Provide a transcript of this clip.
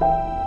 Bye.